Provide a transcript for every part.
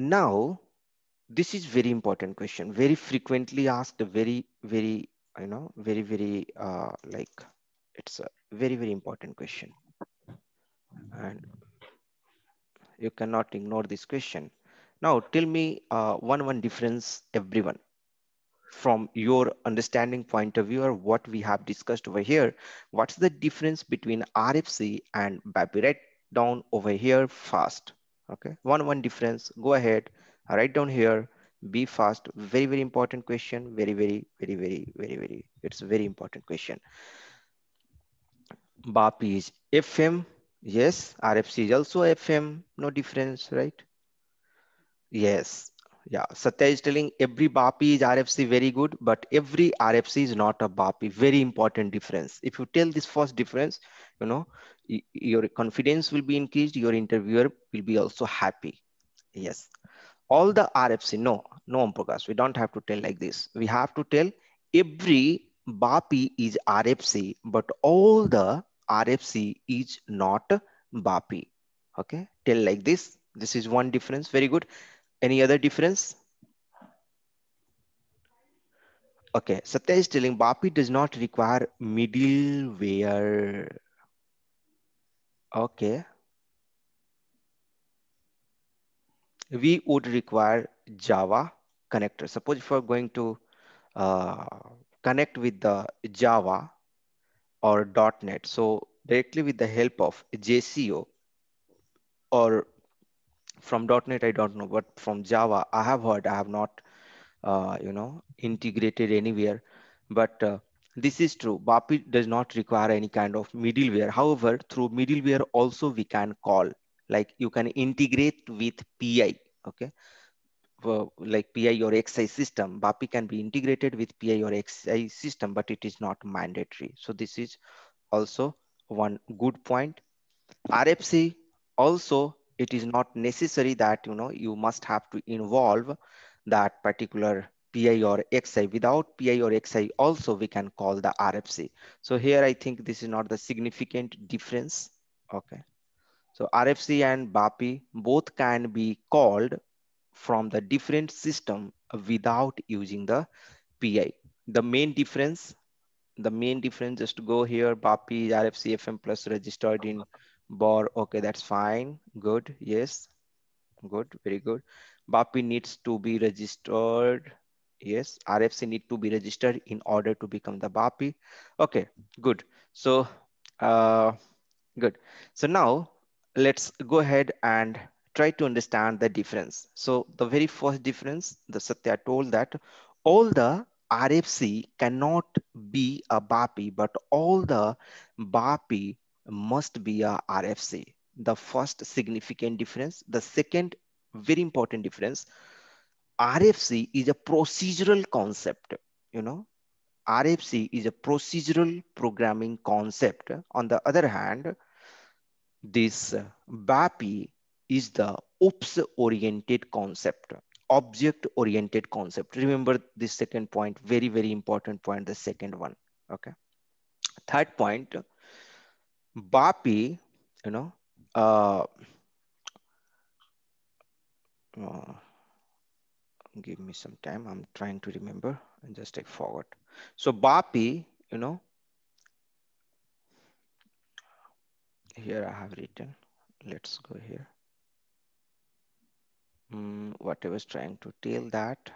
Now, this is very important question, very frequently asked, very, very, you know, very, very, uh, like, it's a very, very important question. And you cannot ignore this question. Now, tell me uh, one, one difference, everyone from your understanding point of view or what we have discussed over here, what's the difference between RFC and BAPI? Down over here fast. Okay, one one difference. Go ahead, write down here. Be fast. Very very important question. Very very very very very very. It's a very important question. BAPI is FM. Yes, RFC is also FM. No difference, right? Yes, yeah, Satya is telling every BAPI is RFC very good, but every RFC is not a BAPI. Very important difference. If you tell this first difference, you know, your confidence will be increased. Your interviewer will be also happy. Yes. All the RFC, no, no, Prakash, we don't have to tell like this. We have to tell every BAPI is RFC, but all the RFC is not BAPI. Okay, tell like this. This is one difference. Very good. Any other difference? Okay, Satya is telling BAPI does not require middleware. Okay. We would require Java connector. Suppose if we're going to uh, connect with the Java or .NET, so directly with the help of JCO or from .NET, I don't know, but from Java, I have heard, I have not, uh, you know, integrated anywhere. But uh, this is true. BAPI does not require any kind of middleware. However, through middleware also we can call, like you can integrate with PI, okay? Like PI or XI system, BAPI can be integrated with PI or XI system, but it is not mandatory. So this is also one good point. RFC also it is not necessary that you know you must have to involve that particular PI or XI. Without PI or XI also we can call the RFC. So here I think this is not the significant difference. Okay. So RFC and BAPI both can be called from the different system without using the PI. The main difference, the main difference just to go here, BAPI RFC FM plus registered in BOR okay that's fine. Good yes. Good very good. Bapi needs to be registered. Yes rfc need to be registered in order to become the bapi. Okay good. So uh good. So now let's go ahead and try to understand the difference. So the very first difference the satya told that all the rfc cannot be a bapi but all the bapi must be a RFC. The first significant difference. The second very important difference, RFC is a procedural concept, you know, RFC is a procedural programming concept. On the other hand, this BAPI is the OOPS oriented concept, object oriented concept. Remember this second point, very, very important point, the second one, okay? Third point, BAPI, you know, uh, uh, give me some time. I'm trying to remember and just take forward. So BAPI, you know, here I have written, let's go here. Mm, what I was trying to tell that.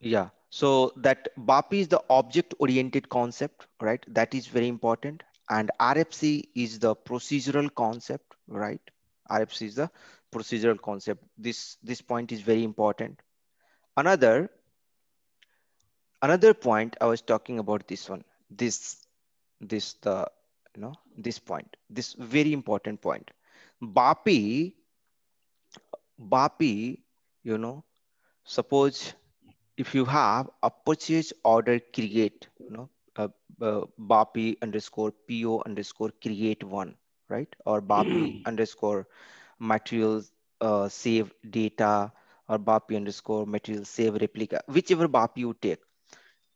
Yeah, so that BAPI is the object oriented concept, right? That is very important. And RFC is the procedural concept, right? RFC is the procedural concept. This, this point is very important. Another, another point I was talking about this one, this, this, the, you know, this point, this very important point. BAPI, BAPI, you know, suppose if you have a purchase order create, you know, uh, uh, BAPI underscore PO underscore create one, right? Or BAPI underscore materials uh, save data or BAPI underscore material save replica, whichever BAPI you take.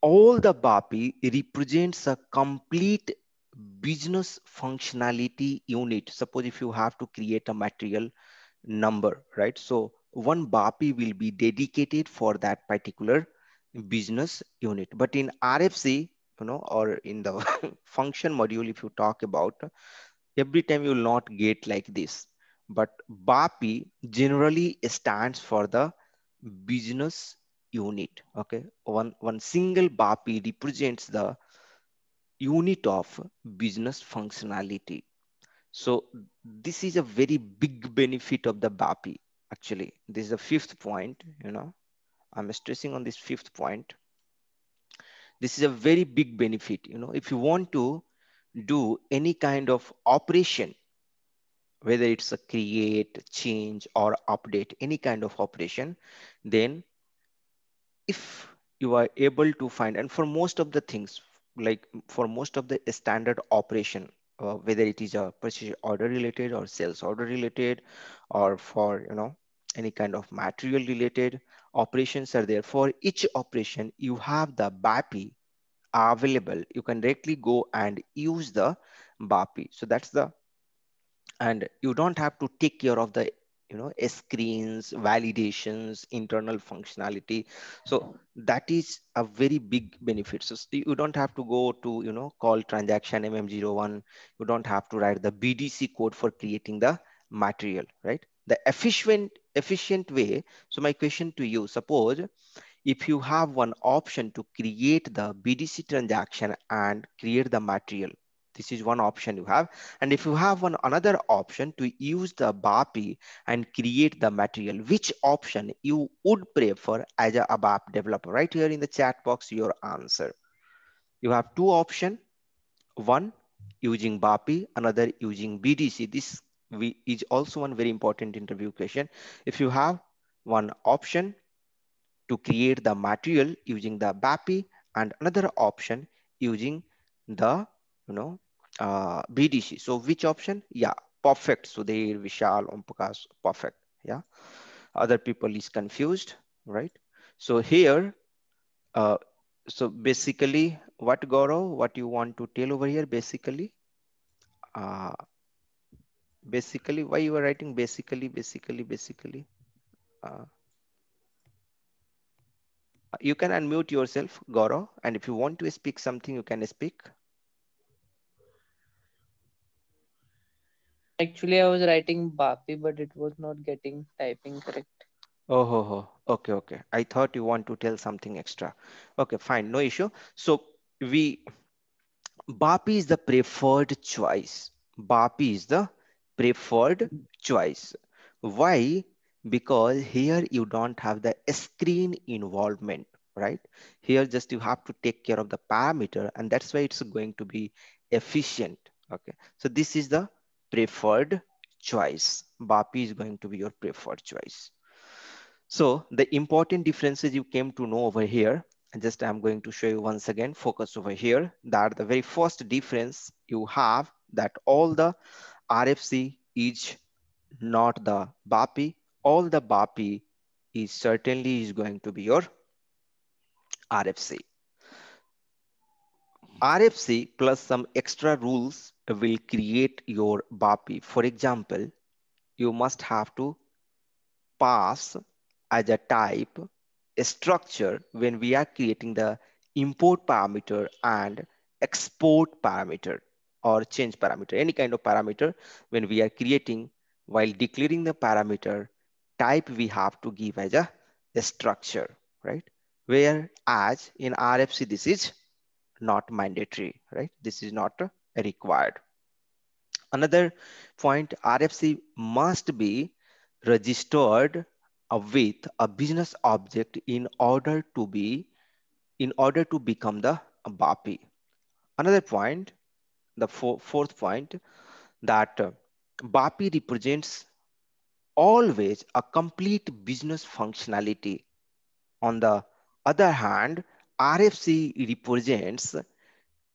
All the BAPI represents a complete business functionality unit. Suppose if you have to create a material, number, right? So one BAPI will be dedicated for that particular business unit. But in RFC, you know, or in the function module, if you talk about, every time you will not get like this. But BAPI generally stands for the business unit. Okay, one one single BAPI represents the unit of business functionality. So this is a very big benefit of the BAPI. Actually, this is the fifth point. You know, I'm stressing on this fifth point. This is a very big benefit. You know, if you want to do any kind of operation, whether it's a create, change, or update, any kind of operation, then if you are able to find, and for most of the things, like for most of the standard operation, uh, whether it is a purchase order related or sales order related, or for, you know, any kind of material related operations are there. For each operation, you have the BAPI available. You can directly go and use the BAPI. So that's the, and you don't have to take care of the you know screens validations internal functionality. So that is a very big benefit. So you don't have to go to you know call transaction mm01 you don't have to write the bdc code for creating the material right? The efficient efficient way so my question to you suppose if you have one option to create the bdc transaction and create the material this is one option you have. And if you have one another option to use the BAPI and create the material, which option you would prefer as a ABAP developer? Right here in the chat box, your answer. You have two options. One using BAPI, another using BDC. This is also one very important interview question. If you have one option to create the material using the BAPI and another option using the you know uh, BDC. So which option? Yeah, perfect. Sudhir, Vishal, Omprakash, perfect. Yeah. Other people is confused, right? So here, uh, so basically what Gaurav, what you want to tell over here, basically, uh, basically why you are writing basically, basically, basically, uh, you can unmute yourself, Gaurav, and if you want to speak something, you can speak. Actually, I was writing BAPI, but it was not getting typing correct. Oh, ho, ho. okay, okay. I thought you want to tell something extra. Okay, fine, no issue. So we, BAPI is the preferred choice. BAPI is the preferred choice. Why? Because here you don't have the screen involvement, right? Here just you have to take care of the parameter and that's why it's going to be efficient. Okay, so this is the preferred choice. BAPI is going to be your preferred choice. So the important differences you came to know over here, and just I'm going to show you once again, focus over here, that the very first difference you have that all the RFC is not the BAPI, all the BAPI is certainly is going to be your RFC. RFC plus some extra rules will create your BAPI. For example, you must have to pass as a type a structure when we are creating the import parameter and export parameter or change parameter, any kind of parameter when we are creating while declaring the parameter type we have to give as a, a structure, right? Whereas in RFC, this is not mandatory, right? This is not required. Another point, RFC must be registered with a business object in order to be, in order to become the BAPI. Another point, the fourth point, that uh, BAPI represents always a complete business functionality. On the other hand, RFC represents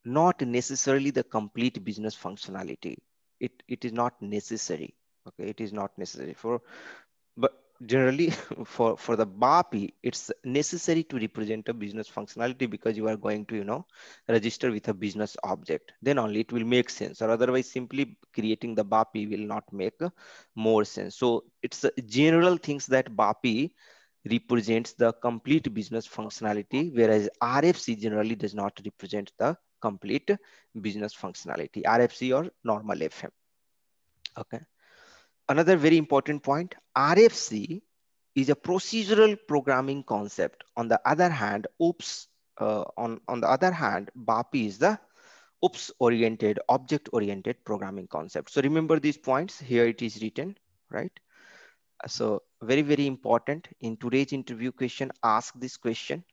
not necessarily the complete business functionality. It, it is not necessary. Okay, it is not necessary for, but generally for for the BAPI, it's necessary to represent a business functionality because you are going to, you know, register with a business object. Then only it will make sense, or otherwise simply creating the BAPI will not make more sense. So it's general things that BAPI represents the complete business functionality, whereas RFC generally does not represent the complete business functionality, RFC or normal FM. Okay another very important point, RFC is a procedural programming concept. On the other hand, OOPS, uh, on, on the other hand, BAPI is the OOPS oriented, object oriented programming concept. So remember these points here it is written, right? So very, very important in today's interview question, ask this question.